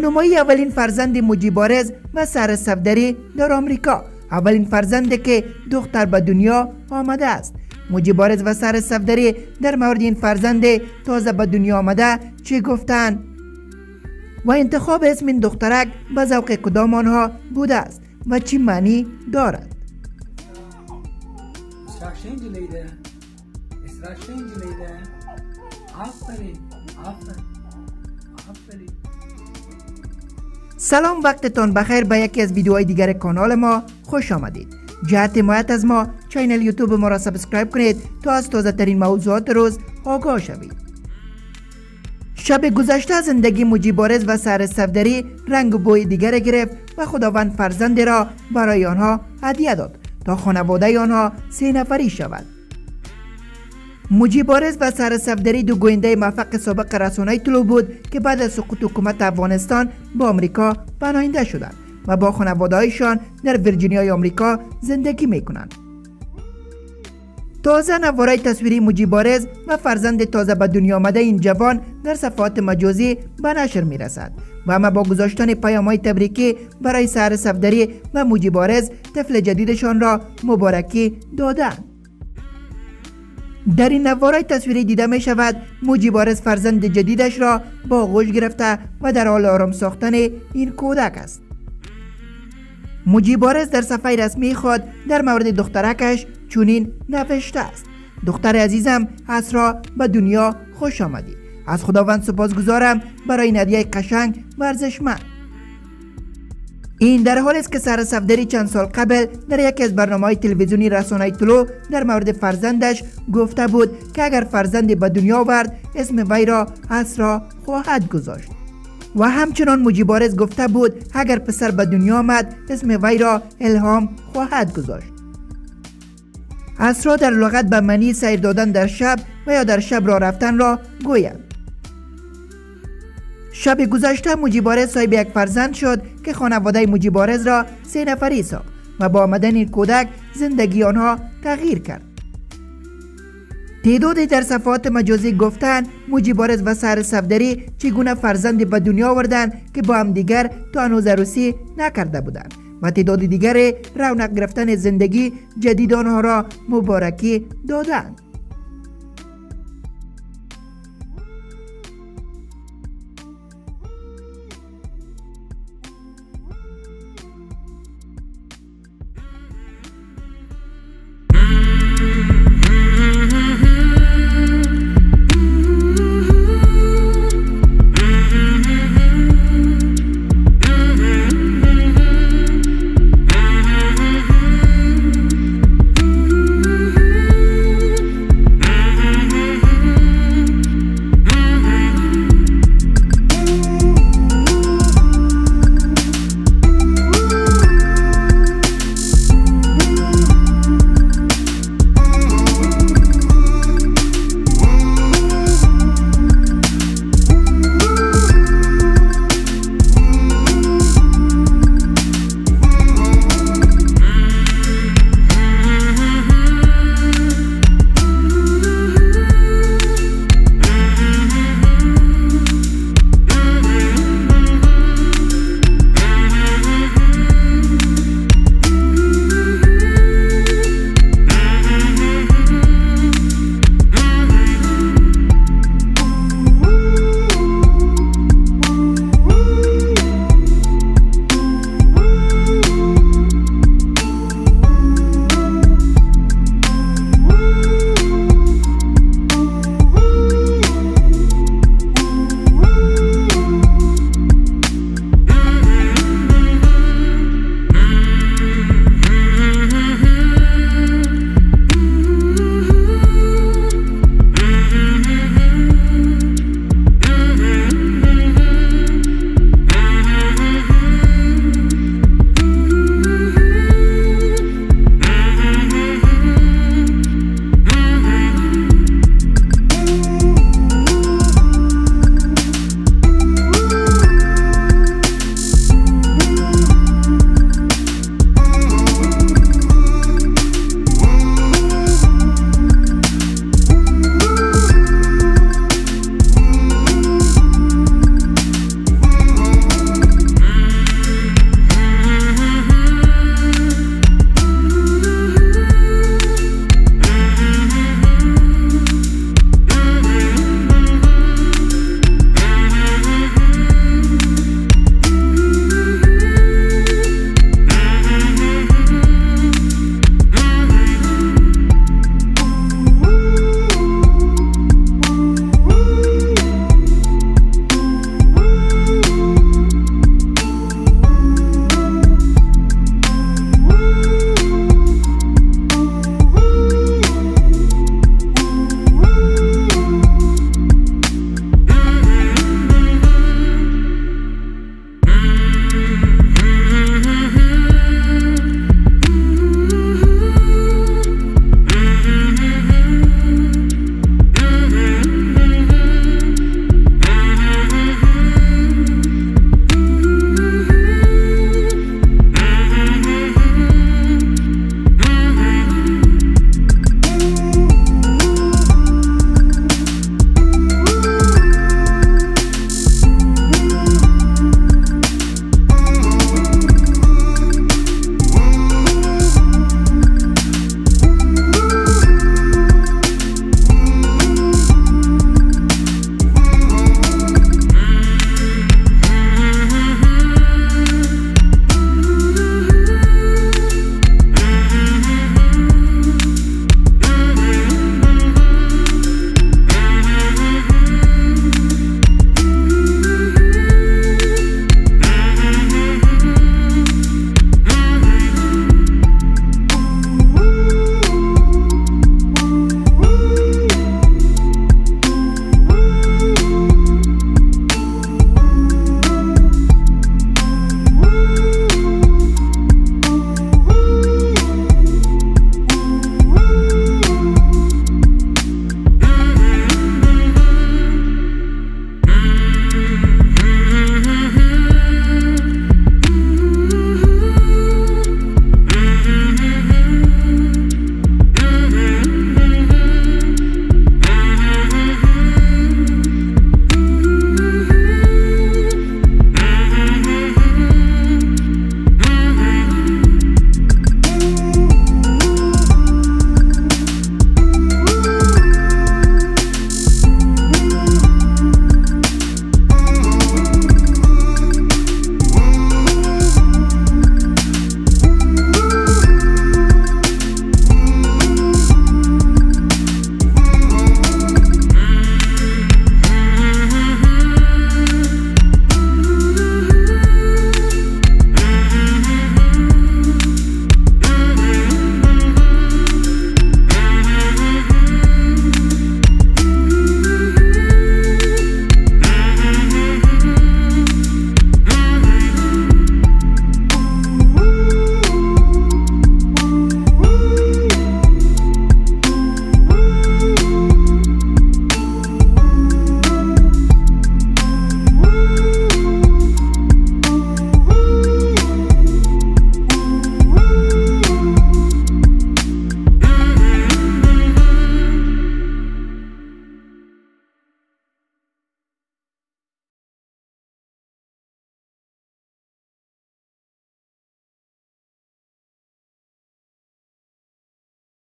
رونمایی اولین فرزند مجیبارز و سر صفدری در آمریکا. اولین فرزنده که دختر به دنیا آمده است. مجیبارز و سر صفدری در مورد این فرزند تازه به دنیا آمده چی گفتند و انتخاب اسم این دخترک به ذوق کدام آنها بوده است و چی معنی دارد؟ سلام وقتتان بخیر به یکی از ویدیوهای دیگر کانال ما. خوش آمدید. جهت حمایت از ما. channel یوتیوب ما را subscribe کنید تا از تازه ترین موضوعات روز آگاه شوید. شب گذشته زندگی مجیب عارض و سحر صفدری رنگ و بوی دیگر گرفت و خداوند فرزند را برای آنها هدیه داد تا خانواده آنها سه نفری شود مجیب عارض و سحر صفدری دو گوینده موفق سابق رسانه طلوع بود که بعد از سقوط حکومت افغانستان با آمریکا پناهنده شدند و با خانوادهایشان در ویرجینیای آمریکا زندگی می کنند. تازه نوارای تصویری مجیبارز و فرزند تازه به دنیا آمده این جوان در صفحات مجازی به نشر می رسد و اما با گذاشتن پیام های تبریکی برای سهر صفدری و مجیبارز طفل جدیدشان را مبارکی دادند. در این نوارای تصویری دیده می شود مجیبارز فرزند جدیدش را با غوش گرفته و در حال آرام ساختن این کودک است. مجیبارز در صفحه رسمی خود در مورد دخترکش چونین نوشته است. دختر عزیزم اسرا به دنیا خوش آمدی. از خداوند سپاسگزارم برای ندیه قشنگ و ارزشمند. این در حال است که سر صفدری چند سال قبل در یکی از برنامه های تلویزیونی رسانه طلو در مورد فرزندش گفته بود که اگر فرزندی به دنیا آورد اسم وی را اسرا خواهد گذاشت. و همچنان مجیبارز گفته بود اگر پسر به دنیا آمد اسم وی را الهام خواهد گذاشت. اسرا در لغت به معنی سیر دادن در شب و یا در شب را رفتن را گوید شب گذشته مجیبارز صاحب یک فرزند شد که خانواده مجیبارز را سه نفری ساخت و با آمدن این کودک زندگی آنها تغییر کرد. تعدادی در صفحات مجازی گفتن مجیبارز و سر صفدری چگونه فرزندی به دنیا آوردن که با هم دیگر تا هنوز عروسی نکرده بودند و تعداد دیگر رونق گرفتن زندگی جدید آنها را مبارکی دادند.